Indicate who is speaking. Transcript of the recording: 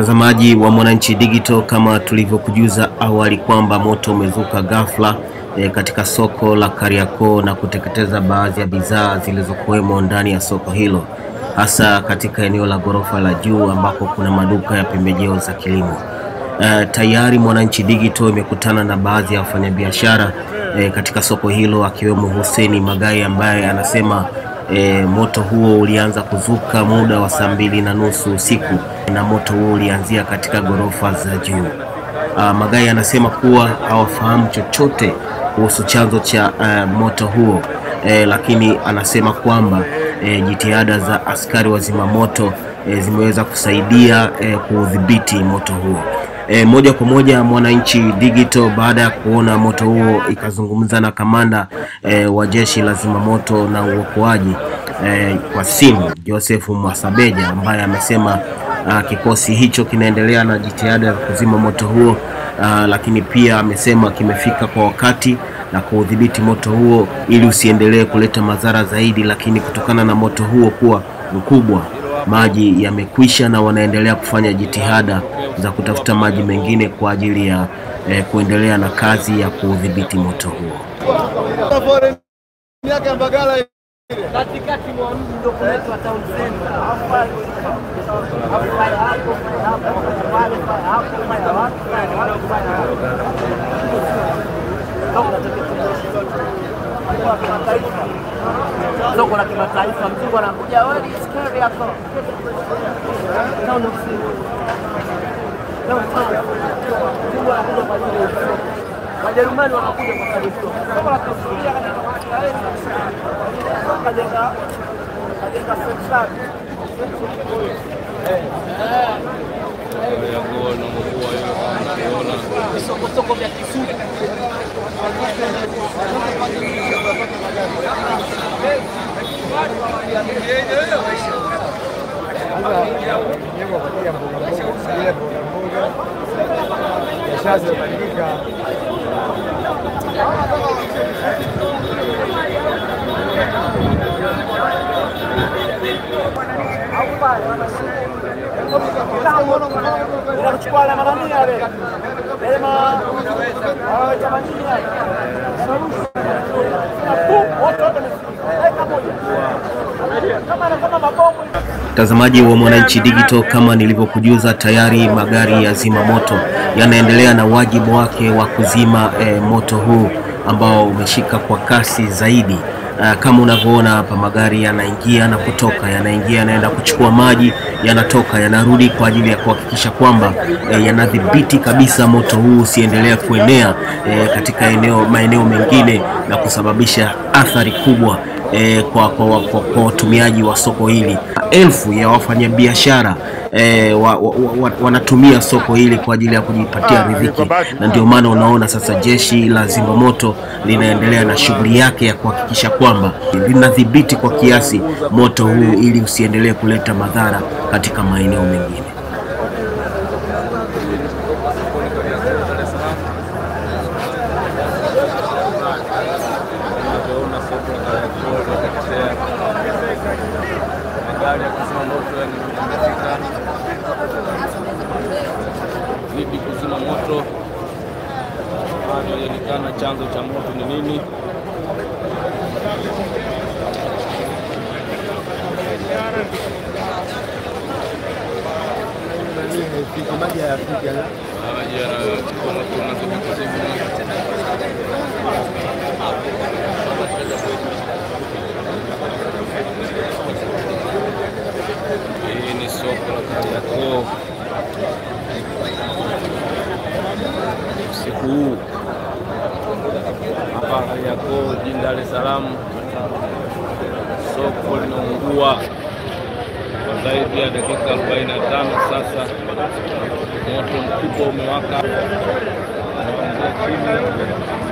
Speaker 1: Mtazamaji wa Mwananchi Digital, kama tulivyokujuza awali kwamba moto umezuka ghafla e, katika soko la Kariakoo na kuteketeza baadhi ya bidhaa zilizokuwemo ndani ya soko hilo, hasa katika eneo la ghorofa la juu ambako kuna maduka ya pembejeo za kilimo. E, tayari Mwananchi Digital imekutana na baadhi ya wafanyabiashara e, katika soko hilo akiwemo Hussein Magai ambaye anasema E, moto huo ulianza kuzuka muda wa saa mbili na nusu usiku na moto huo ulianzia katika ghorofa za juu. Magai anasema kuwa hawafahamu chochote kuhusu chanzo cha a, moto huo e, lakini anasema kwamba e, jitihada za askari wa zimamoto e, zimeweza kusaidia e, kuudhibiti moto huo. E, moja kwa moja Mwananchi Digital baada ya kuona moto huo ikazungumza na kamanda e, wa jeshi la zimamoto na uokoaji e, kwa simu Joseph Mwasabeja ambaye amesema a, kikosi hicho kinaendelea na jitihada za kuzima moto huo a, lakini pia amesema kimefika kwa wakati na kuudhibiti moto huo ili usiendelee kuleta madhara zaidi, lakini kutokana na moto huo kuwa mkubwa maji yamekwisha na wanaendelea kufanya jitihada za kutafuta maji mengine kwa ajili ya eh, kuendelea na kazi ya kudhibiti moto huo.
Speaker 2: Wajerumani wanakuja kwa karibu. Somo la kihistoria katika Israeli kajenga kajenga sentrali visokosoko vya kisuri Kisutu
Speaker 3: biashara zimebadilika.
Speaker 2: inakuchukua alama nani yale yale ma chama wote wote kama kama mabomu
Speaker 1: Mtazamaji wa Mwananchi Digital, kama nilivyokujuza tayari, magari ya zimamoto yanaendelea na wajibu wake wa kuzima eh, moto huu ambao umeshika kwa kasi zaidi. Uh, kama unavyoona hapa magari yanaingia na kutoka, yanaingia yanaenda kuchukua maji, yanatoka yanarudi kwa ajili ya kuhakikisha kwamba eh, yanadhibiti kabisa moto huu usiendelea kuenea eh, katika eneo maeneo mengine na kusababisha athari kubwa eh, kwa, kwa, kwa, kwa watumiaji wa soko hili. Elfu ya wafanyabiashara e, wa, wa, wa, wanatumia soko hili kwa ajili ya kujipatia riziki, na ndio maana unaona sasa jeshi la zimamoto linaendelea na shughuli yake ya kuhakikisha kwamba linadhibiti kwa kiasi moto huu ili usiendelee kuleta madhara katika maeneo mengine.
Speaker 4: Tunaona soko la Kariakoo linateketea, magari ya kuzima moto yamefika vipi kuzima moto, bado haijulikana chanzo cha moto ni nini.
Speaker 3: Maji hayafiki.
Speaker 4: Maji yanachukua moto unazidi kuzima. Hii ni soko la Kariakoo usiku huu. Hapa Kariakoo jijini Dar es Salaam, soko linaungua kwa zaidi ya dakika 45 sasa. Moto mkubwa umewaka. Chini